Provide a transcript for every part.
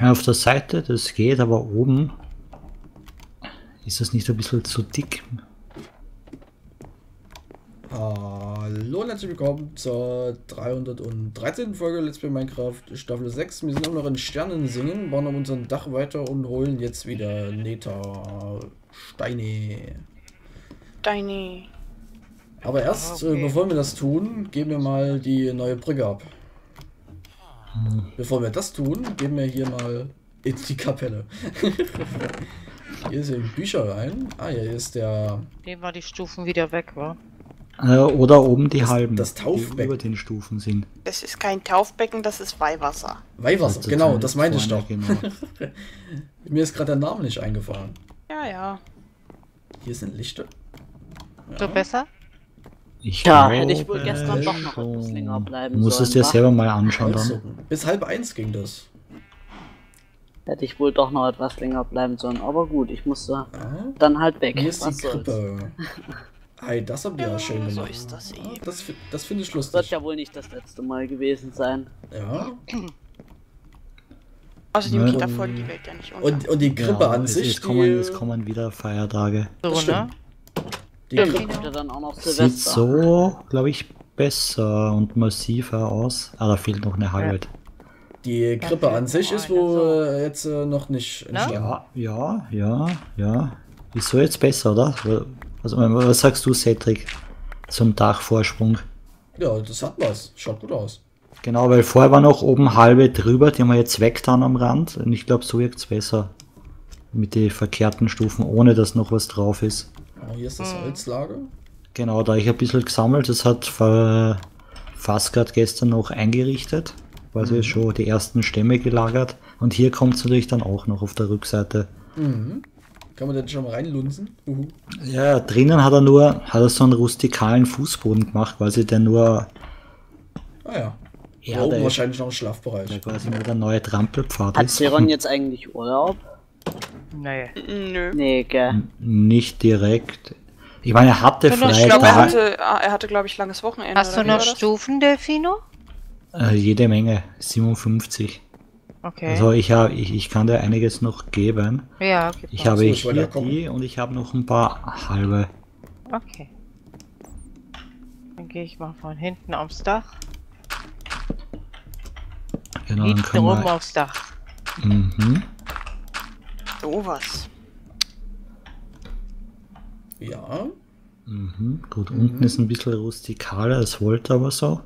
Ja, auf der Seite, das geht, aber oben ist das nicht ein bisschen zu dick? Hallo und herzlich willkommen zur 313. Folge Let's Play Minecraft Staffel 6. Wir sind immer noch in Sternen singen, bauen auf unserem Dach weiter und holen jetzt wieder Nether Steine. Steine. Aber erst, Okay. äh, bevor wir das tun, geben wir mal die neue Brücke ab. Bevor wir das tun, gehen wir hier mal in die Kapelle. hier sind Bücher rein. Ah, hier ist der Nehmen wir die Stufen wieder weg, wa? Äh, oder oben die Das- halben, das die Taufbecken. über den Stufen sind. Das ist kein Taufbecken, das ist Weihwasser. Weihwasser. Also Genau, das meinte ich doch. Genau. Mir ist gerade der Name nicht eingefallen. Ja, ja. Hier sind Lichter. So besser? Ich Ja, glaube hätte ich wohl gestern doch noch etwas länger bleiben Du musst es sollen, dir selber mal anschauen dann. Bis halb eins ging das. Hätte ich wohl doch noch etwas länger bleiben sollen. Aber gut, ich musste Ja. dann halt weg. Hier ist die Was soll's. Krippe. Ei, das habt ihr ja, schön so gemacht. ist das eben. das das finde ich Das wird lustig. ja wohl nicht das letzte Mal gewesen sein. Ja. Außerdem Ne? geht da voll die Welt ja nicht unter. Und, und die Krippe Ja, an es, sich, es, kommen, es die, kommen wieder Feiertage. so, das ne? Stimmt. die, kommt ja dann auch noch Sieht Silvester. so, glaube ich, besser und massiver aus. Ah, da fehlt noch eine halbe. die Krippe an sich ist wohl So. äh, jetzt äh, noch nicht entstanden. Ja, ja, ja, ja. Ist so jetzt besser, oder? Also, was sagst du, Cedric, zum Dachvorsprung? Ja, das hat was. Schaut gut aus. Genau, weil vorher war noch oben halbe drüber, die haben wir jetzt weg dann am Rand. Und ich glaube, so wirkt's besser. Mit den verkehrten Stufen, ohne dass noch was drauf ist. Ja, hier ist das Hm. Holzlager. Genau, da ich ein bisschen gesammelt, das hat Fa- Fasgard gestern noch eingerichtet. Also ist schon die ersten Stämme gelagert. Und hier kommt es natürlich dann auch noch auf der Rückseite. Mhm. Kann man den schon mal reinlunzen? Uhu. Ja, drinnen hat er nur, hat er so einen rustikalen Fußboden gemacht, quasi der nur Ah ja. Da Erde oben ist, wahrscheinlich noch ein der Schlafbereich. quasi nur der neue Trampelpfad Hat ist. Zeron jetzt eigentlich Urlaub? Nee. Nö. Nee, gell. Nicht direkt. Ich meine, er hatte Ich frei Ich glaube, er hatte, ah, er hatte glaube ich, langes Wochenende. Hast du noch? Stufen, Delfino? äh, jede Menge, 57. Okay. Also ich, hab, ich, ich kann dir einiges noch geben. ja, gib Ich habe so, ich hier die und ich habe noch ein paar halbe. Okay. Dann gehe ich mal von hinten aufs Dach. Genau, dann Hinten rum aufs Dach. mhm. So was. Ja. Mhm, gut, unten ist ein bisschen rustikaler, das wollte aber so.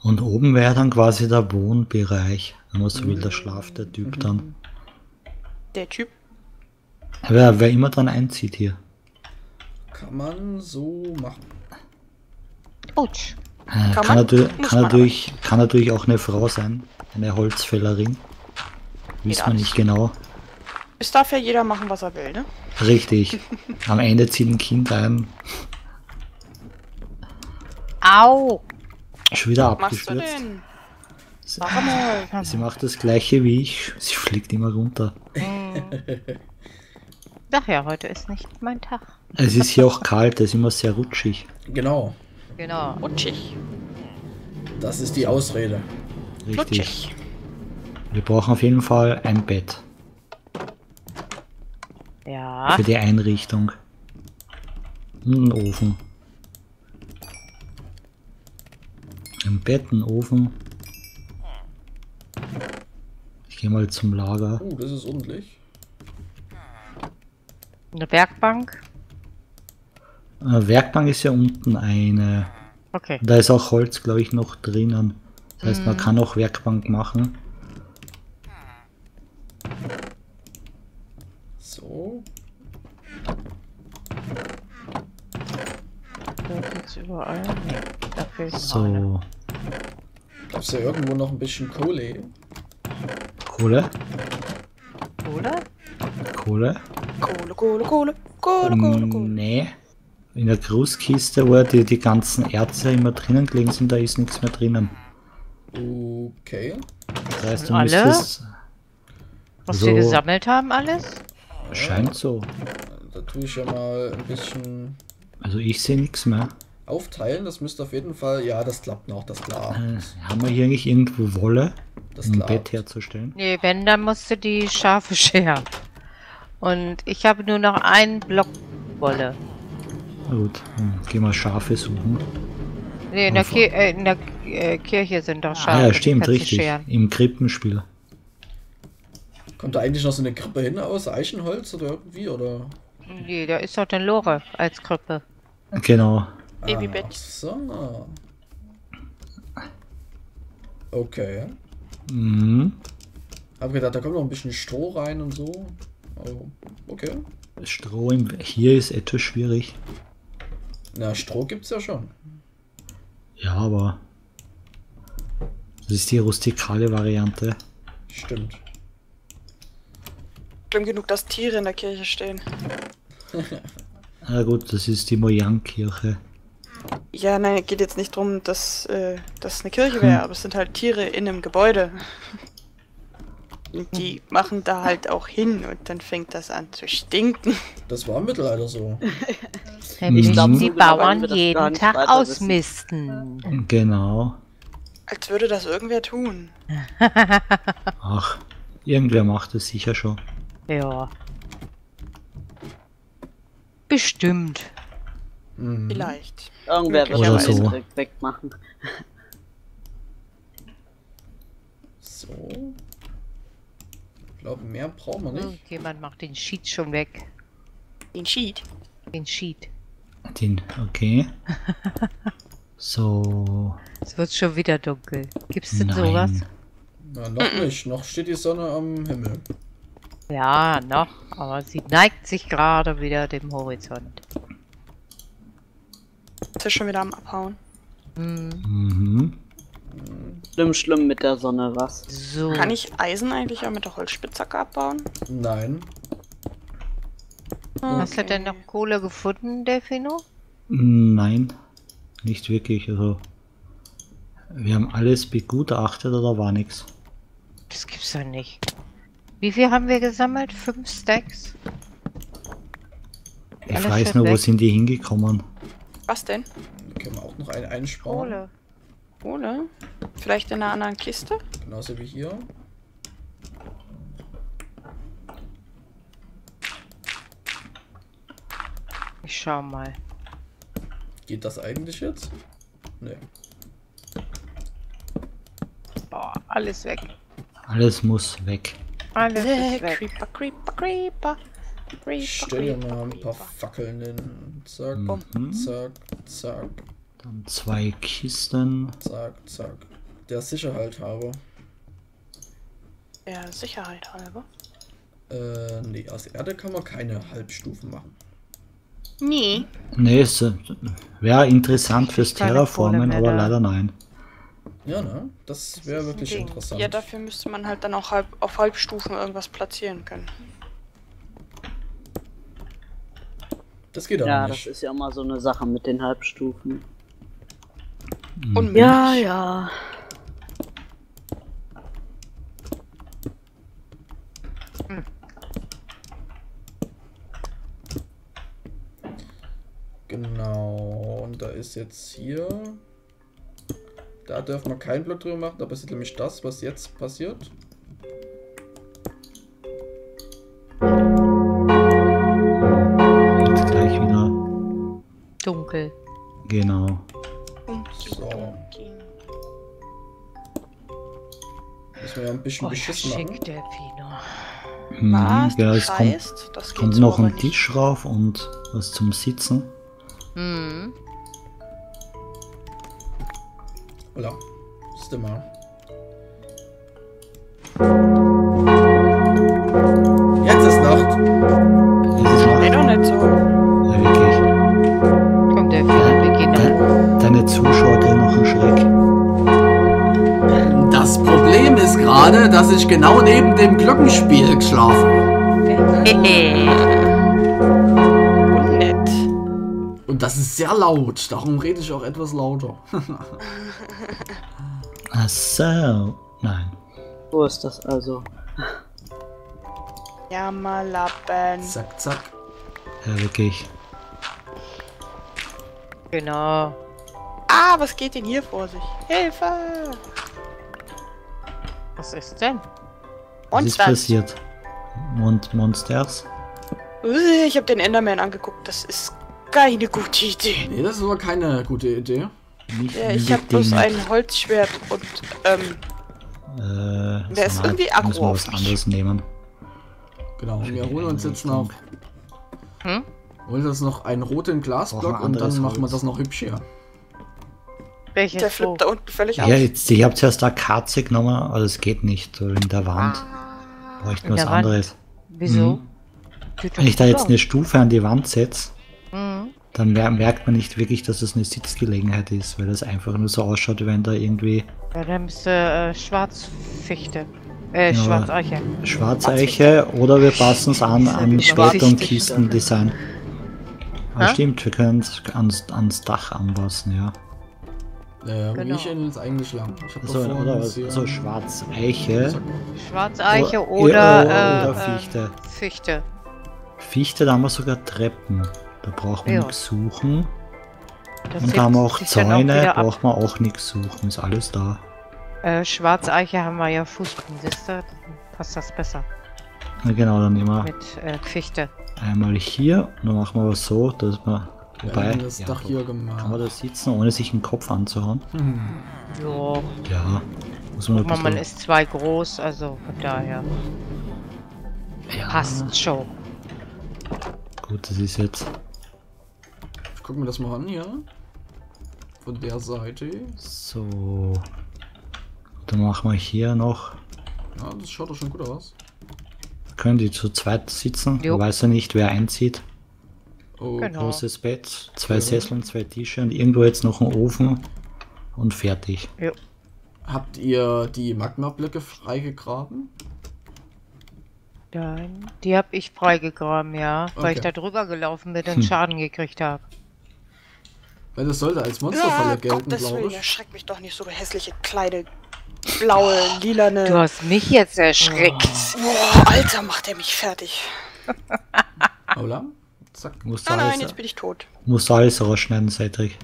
Und oben wäre dann quasi der Wohnbereich. Wenn man so will, der Schlaf der Typ dann. Der Typ. Wer, wer immer dann einzieht hier. Kann man so machen. Gut. Äh, Kann, natürlich, kann, natürlich, kann natürlich auch eine Frau sein. Eine Holzfällerin. Wisst man alles. nicht genau. Es darf ja jeder machen, was er will, ne? Richtig. Am Ende zieht ein Kind ein. Au! Schon wieder Was machst du abgestürzt. denn? Sie, sie macht das gleiche wie ich. Sie fliegt immer runter. Ach ja, heute ist nicht mein Tag. Es ist hier auch kalt, es ist immer sehr rutschig. Genau. Genau. Rutschig. Das ist die Ausrede. Richtig. Rutschig. Wir brauchen auf jeden Fall ein Bett Ja. für die Einrichtung. Und einen Ofen. Ein Bett, ein Ofen. Ich gehe mal zum Lager. Uh, das ist ordentlich. Eine Werkbank. Äh, Werkbank ist ja unten eine. Okay. Da ist auch Holz, glaube ich, noch drinnen. Das heißt, man Mhm. kann auch Werkbank machen. So. Da geht's überall. Nee, da fehlt noch eine. So, Gab es ja irgendwo noch ein bisschen Kohle? Kohle, Oder? Kohle. Kohle, Kohle, Kohle. Kohle, Kohle, Kohle. Nee. In der Grußkiste, wo die, die ganzen Erze immer drinnen gelegen sind, da ist nichts mehr drinnen. Okay. Das heißt, du Alle? müsstest. Was So. wir gesammelt haben, alles? Scheint so. Da tue ich ja mal ein bisschen Also ich sehe nichts mehr. Aufteilen. Das müsste auf jeden Fall. Ja, das klappt noch, das klar. Äh, haben wir hier eigentlich irgendwo Wolle? Das um ein. Bett herzustellen. Nee, wenn, dann musst du die Schafe scheren. Und ich habe nur noch einen Block Wolle. Na gut, dann gehen wir Schafe suchen. Nee, in der, äh, in der äh, Kirche sind doch Schafe. Ah ja, stimmt, richtig. Im Krippenspiel. Kommt da eigentlich noch so eine Krippe hin aus Eichenholz oder irgendwie? Oder? Nee, da ist doch eine Lore als Krippe. Genau. Babybett. Ach so. Okay. Mhm. Hab gedacht, da kommt noch ein bisschen Stroh rein und so. Oh, okay. Stroh im, hier ist etwas schwierig. Na, Stroh gibt's ja schon. Ja, aber das ist die rustikale Variante. Stimmt. Schlimm genug, dass Tiere in der Kirche stehen. Na gut, das ist die Mojang-Kirche. Ja, nein, es geht jetzt nicht darum, dass äh, das eine Kirche Hm. wäre, aber es sind halt Tiere in einem Gebäude. Und die machen da halt auch hin und dann fängt das an zu stinken. Das war im Mittelalter so. Ich glaub, die so wollen Bauern jeden Tag wissen. ausmisten. Genau. Als würde das irgendwer tun. Ach, irgendwer macht es sicher schon. Ja. Bestimmt. Mhm. Vielleicht. Irgendwer wird Oder so. Trick wegmachen. So. Ich glaube, mehr brauchen wir nicht. Irgendjemand macht den Sheet schon weg. Den Sheet. Den Sheet. Den, okay. So. Es wird schon wieder dunkel. Gibt's denn Nein. sowas? Na, noch nicht. Noch steht die Sonne am Himmel. Ja, noch. Aber sie neigt sich gerade wieder dem Horizont. Ist ja schon wieder am Abhauen. Hm, Mhm. Schlimm, schlimm mit der Sonne, was? so. Kann ich Eisen eigentlich auch mit der Holzspitzhacke abbauen? Nein. Hast du denn noch Kohle gefunden, Delfino? Nein, nicht wirklich. Also, wir haben alles begutachtet oder war nichts. Das gibt's doch nicht. Wie viel haben wir gesammelt? Fünf Stacks? Ich Alles weiß nur, wo weg. sind die hingekommen? Was denn? Da können wir auch noch einen einsparen. Kohle. Kohle? Vielleicht in einer anderen Kiste? Genauso wie hier. Ich schau mal. Geht das eigentlich jetzt? Nee. Boah, alles weg. Alles muss weg. Alles ist weg. Creeper, Creeper, Creeper. Stell dir mal ein paar. Fackeln hin. Zack, Mhm. zack, zack, Dann zwei Kisten. zack, zack. Der Sicherheit habe. Der Sicherheit halber. Äh, nee, aus Erde kann man keine Halbstufen machen. Nie. Ne, es äh, wäre interessant fürs Terraformen, aber leider nein. Ja, ne? Das wäre wirklich interessant. Ja, dafür müsste man halt dann auch halb, auf Halbstufen irgendwas platzieren können. Das geht aber Ja, das nicht. ist ja immer so eine Sache mit den Halbstufen. Und Ja, ja. Genau. Und da ist jetzt hier. Da dürfen wir keinen Block drüber machen. Da passiert nämlich das, was jetzt passiert. Dunkel. Genau. So. Müssen wir ja ein bisschen Oh, beschissen machen. schick, Delfino. Mhm, Was? ja, es kommt? Das kommt noch ein nicht. Tisch rauf und was zum Sitzen. Hm. Hola. Stimmer. Jetzt dass ich genau neben dem Glockenspiel schlafe. Unnett. Und das ist sehr laut. Darum rede ich auch etwas lauter. Ach so. Nein. Wo ist das also? Ja, mal lappen. zack, zack. Ja, wirklich. Genau. Ah, was geht denn hier vor sich? Hilfe! Was ist denn? Was ist Monster. passiert? Mond Monsters? Äh, Ich habe den Enderman angeguckt. Das ist keine gute Idee. Nee, das ist aber keine gute Idee. Ja, ich habe bloß ein Holzschwert und ähm, Äh, Der ist irgendwie aggro man auf was anderes nehmen. Genau, und wir holen uns jetzt noch, Hm? holen uns noch einen roten Glasblock wir und dann machen wir das noch hübsch hier. Welches? der wo? flippt da unten völlig Ja, aus. jetzt, ich habe zuerst eine Katze genommen, aber das geht nicht, weil in der Wand. Bräuchte In was anderes. Wieso? Mhm. Wenn ich da jetzt eine Stufe an die Wand setze, Mhm. dann mer merkt man nicht wirklich, dass es eine Sitzgelegenheit ist, weil das einfach nur so ausschaut, wie wenn da irgendwie Ja, dann müsste äh, Schwarzfichte. Äh, Ja, Schwarzeiche. Schwarzeiche oder wir passen es an an Bett- und. Kistendesign. Ah, Hä? stimmt, wir können es ans, ans Dach anpassen, ja. Äh, Genau. Ich ihn jetzt eigentlich lang. Ich hab So, da vorne oder so Schwarzeiche Zack. Schwarzeiche Oder- oder, äh, oder äh, Fichte. Fichte. Fichte, da haben wir sogar Treppen. Da braucht man Ja. nichts suchen. Das Und da haben wir auch Zäune, ab. braucht man auch nichts suchen. Ist alles da. Äh, Schwarzeiche haben wir ja Fußboden, siehst du? Dann Passt das besser Na genau, dann nehmen wir mit äh, Fichte. einmal hier und dann machen wir was so, dass wir. Wir Wobei, haben das ja, Dach doch. hier kann man gemacht. da sitzen, ohne sich den Kopf anzuhauen? Hm. Jo, Ja. Muss man mal, man ist zwei groß, also von daher Ja, passt schon. gut, das ist jetzt. Ich guck mir das mal an hier. Von der Seite. So. Dann machen wir hier noch. Ja, das schaut doch schon gut aus. Können die zu zweit sitzen? Jo. Weiß ja nicht, wer einzieht. Oh, Genau. Großes Bett, zwei Ja. Sesseln, zwei Tische und irgendwo jetzt noch ein Ofen und fertig. Habt ihr die Magma-Blöcke freigegraben? Nein, die hab ich freigegraben, ja, weil ich Okay. da drüber gelaufen bin und Hm. Schaden gekriegt habe. Weil das sollte als Monsterfalle Ja, gelten, glaube ich. erschreck mich doch nicht so hässliche, kleine, blaue, lilane. Du hast mich jetzt erschreckt. Boah, Alter, macht er mich fertig. Hola. Zack. Musst du Nein, nein, alles, jetzt bin ich tot. musst du alles rausschneiden, Cedric.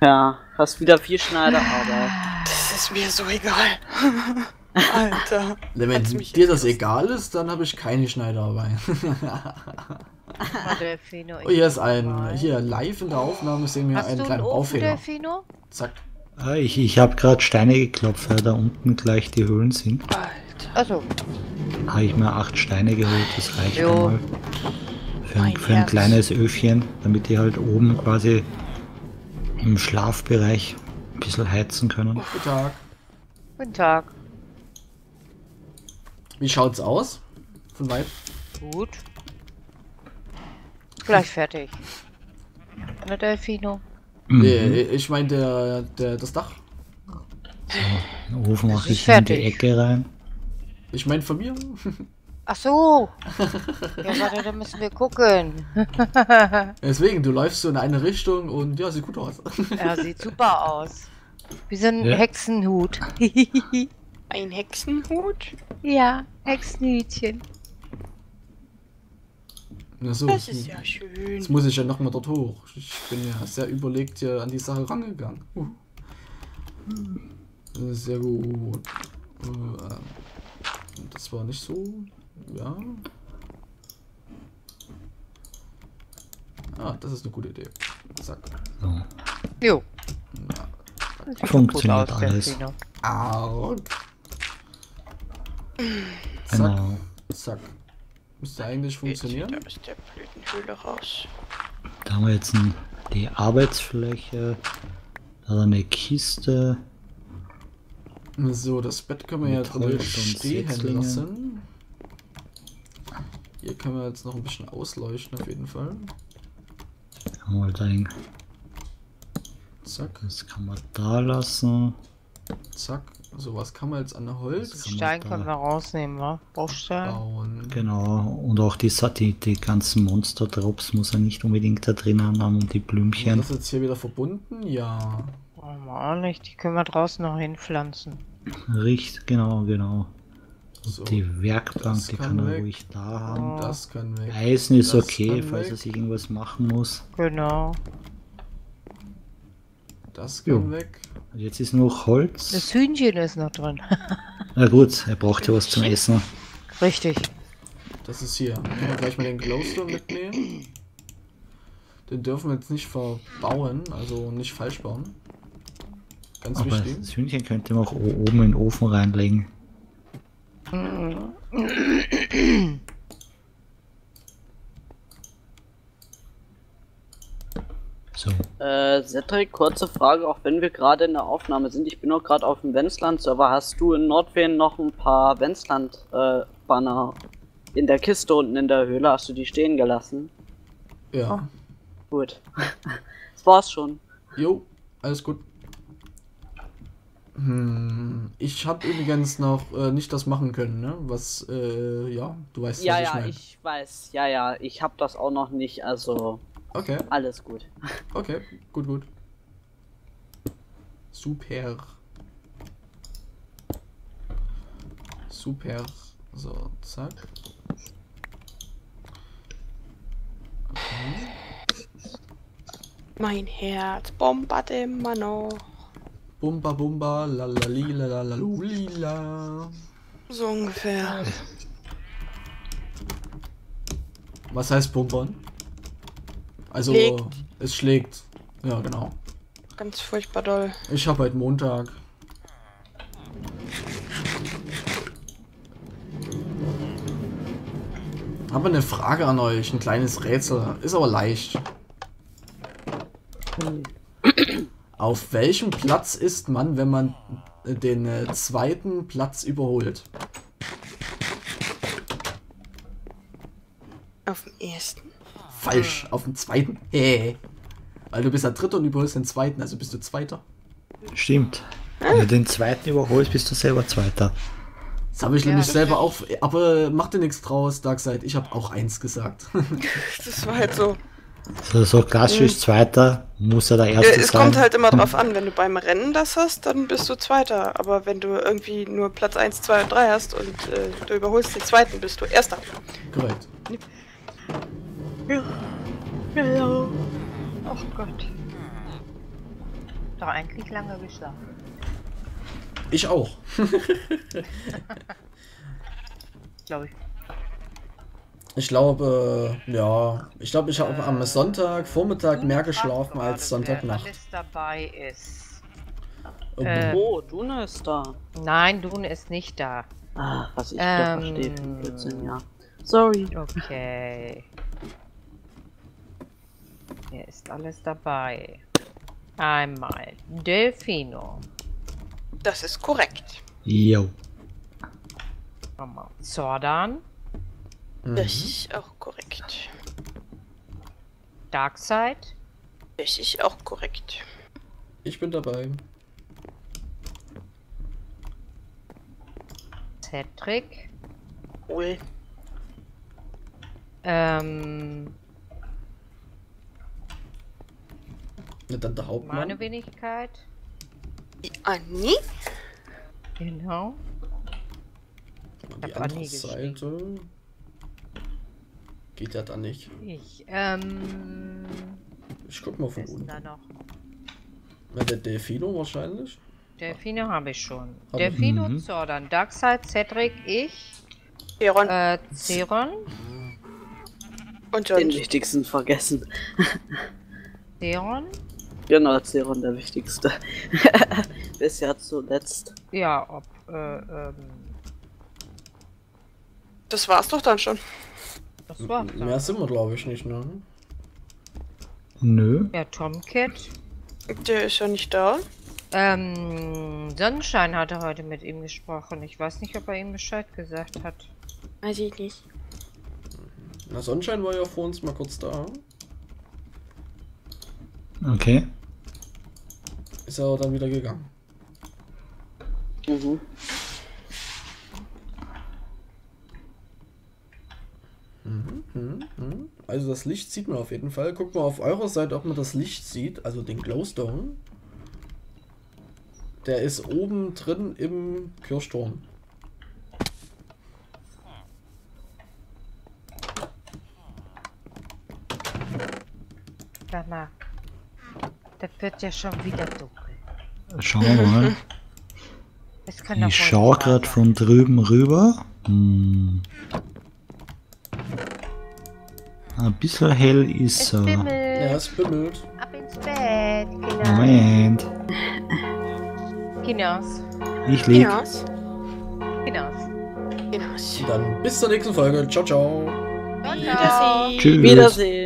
Ja, hast wieder vier Schneiderarbeit. Das ist mir so egal. Alter. Wenn dir das egal ist, dann habe ich keine Schneiderarbeit. Oh, hier ist ein, hier live in der Aufnahme sehen wir Hast einen kleinen Baufehler. Zack. Ah, ich ich habe gerade Steine geklopft, weil da unten gleich die Höhlen sind. Alter. Also, Habe ich mir acht Steine geholt, das reicht Jo. einmal. Für ein, für ein kleines Öfchen, damit die halt oben quasi im Schlafbereich ein bisschen heizen können. Guten Tag. guten Tag. Wie schaut's aus? Von weit? Gut. Gleich fertig. Ne, Delfino? Mhm. Nee, ich meine der, der, das Dach. Den Ofen mache ich in die. Ecke rein. Ich meine von mir. Ach so. Ja, warte, da müssen wir gucken. Deswegen, du läufst so in eine Richtung und ja, sieht gut aus. Er sieht super aus. Wie so ein Ja. Hexenhut. Ein Hexenhut? ja, Hexenhütchen. Na so, Das ist ja schön. jetzt muss ich ja nochmal dort hoch. Ich bin ja sehr überlegt hier an die Sache rangegangen. Uh. Das ist sehr gut. Äh, Das war nicht so. Ja. Ah, das ist eine gute Idee. Zack. So. Jo. Ja. Funktioniert aus, alles. Au. Zack. Genau. Zack. Müsste eigentlich funktionieren. aus der blöden Höhle raus. Da haben wir jetzt ein, die Arbeitsfläche. Da eine Kiste. So, das Bett können wir ja drin stehen lassen. Hier können wir jetzt noch ein bisschen ausleuchten auf jeden Fall. Haben wir da Zack, Das kann man da lassen. zack. So, was kann man jetzt an Holz Das kann man Stein da- können wir rausnehmen, wa? Baustein. bauen? Genau. Und auch die, die, die ganzen Monster-Drops muss er nicht unbedingt da drin haben und die Ist Blümchen. das jetzt hier wieder verbunden? Ja. Wollen wir auch nicht. Die können wir draußen noch hinpflanzen. Richtig, genau, genau. So, Die Werkbank, das die kann kann er ruhig da haben. das kann weg. Eisen ist Das okay, falls er sich irgendwas machen muss. Genau. Das kann Jo. weg. Und Jetzt ist noch Holz. Das Hühnchen ist noch drin. Na gut, er braucht ja was zum Essen. Richtig. Das ist hier. Können wir gleich mal den Glowstone mitnehmen. Den dürfen wir jetzt nicht verbauen, also nicht falsch bauen. Ganz Aber wichtig. das Hühnchen könnte man auch oben in den Ofen reinlegen. So, Äh, Cedric, kurze Frage, auch wenn wir gerade in der Aufnahme sind. Ich bin noch gerade auf dem Wenzland-Server. Hast du in Nordwehen noch ein paar Wenzland-Banner in der Kiste unten in der Höhle? Hast du die stehen gelassen? Ja. Gut. das war's schon. Jo, alles gut. Hm, ich habe übrigens noch äh, nicht das machen können, ne? Was, äh, ja, du weißt, ja, was ich ja, meine. ich weiß. Ja, ja, ich hab das auch noch nicht. Also, Okay, alles gut. okay, gut, gut. Super. Super. So, zack. Mein Herz bombert immer noch. Bumba bumba, lalali, lalalulila. So ungefähr. Was heißt bumpern? Also, Schlägt. es schlägt. Ja, genau. Ganz furchtbar doll. Ich habe heute Montag. Habe eine Frage an euch, ein kleines Rätsel. Ist aber leicht. Auf welchem Platz ist man, wenn man äh, den äh, zweiten Platz überholt? Auf dem ersten. Falsch, auf dem zweiten. Hey. Weil du bist der Dritte und überholst den zweiten, also bist du Zweiter. stimmt. Wenn du den zweiten überholst, bist du selber Zweiter. Das habe ich Ja, nämlich selber auch, aber mach dir nichts draus, Darkseid. Ich habe auch eins gesagt. Das war halt so. So, so klassisch Zweiter muss er der Ja, Erste es sein. kommt halt immer drauf an, wenn du beim Rennen das hast, dann bist du Zweiter. Aber wenn du irgendwie nur Platz 1, 2 und 3 hast und äh, du überholst den zweiten, bist du Erster. Korrekt. Oh Gott. Doch eigentlich lange geschlafen. Ich auch. Glaube ich. Ich glaube, äh, ja, ich glaube, ich habe am Sonntag Vormittag mehr geschlafen als Wer Sonntagnacht. alles dabei ist. Oh, äh, Oh, Dune ist da. Nein, Dune ist nicht da. Ah, was ich Ähm. verstehe von Blödsinn, ja. Sorry. Okay. Wer ist alles dabei? Einmal Delfino. Das ist korrekt. Jo. Nochmal Zordan. Mhm. Das ist auch korrekt. Darkseid. Das ist auch korrekt. Ich bin dabei. Cedric. Cool. Ähm, Ja, dann der meine Hauptmann. Wenigkeit. Die Annie? Genau. Die hab andere Anni Seite. Geht ja dann nicht. Ich, ähm, Ich guck mal von wer ist denn unten. da noch? Na, der Delfino wahrscheinlich. Delfino habe ich schon. Hab ich. Delfino, Mhm. Zordan, Darkseid, Cedric, ich, Heron äh, Zeron, und Den John. wichtigsten vergessen. Zeron. Genau, Zeron der wichtigste. Bisher zuletzt. Ja, ob, äh, ähm, Das war's doch dann schon. Das war's dann. Mehr sind wir, glaube ich, nicht, ne? Nö. Ja, Tomcat. Der ist ja nicht da. Ähm, Sonnenschein hatte heute mit ihm gesprochen. Ich weiß nicht, ob er ihm Bescheid gesagt hat. Weiß ich nicht. Na, Sonnenschein war ja vor uns mal kurz da. Okay. Ist er dann wieder gegangen. Mhm. Mhm, mhm. Also das Licht sieht man auf jeden Fall. Guckt mal auf eurer Seite, ob man das Licht sieht, also den Glowstone. Der ist oben drin im Kirchturm. Sag mal. Das wird ja schon wieder dunkel. Schauen wir mal. Ich schaue gerade von drüben rüber. Hm. Ein bisschen hell ist Es er. Ja, bimmelt. es bimmelt. Ab ins Bett, Kinder. Moment. Kinders. Ich leg. Hinaus. Kinders. Hinaus. Dann bis zur nächsten Folge. Ciao, ciao. Ciao, ciao. Wiedersehen. Tschüss. Wiedersehen.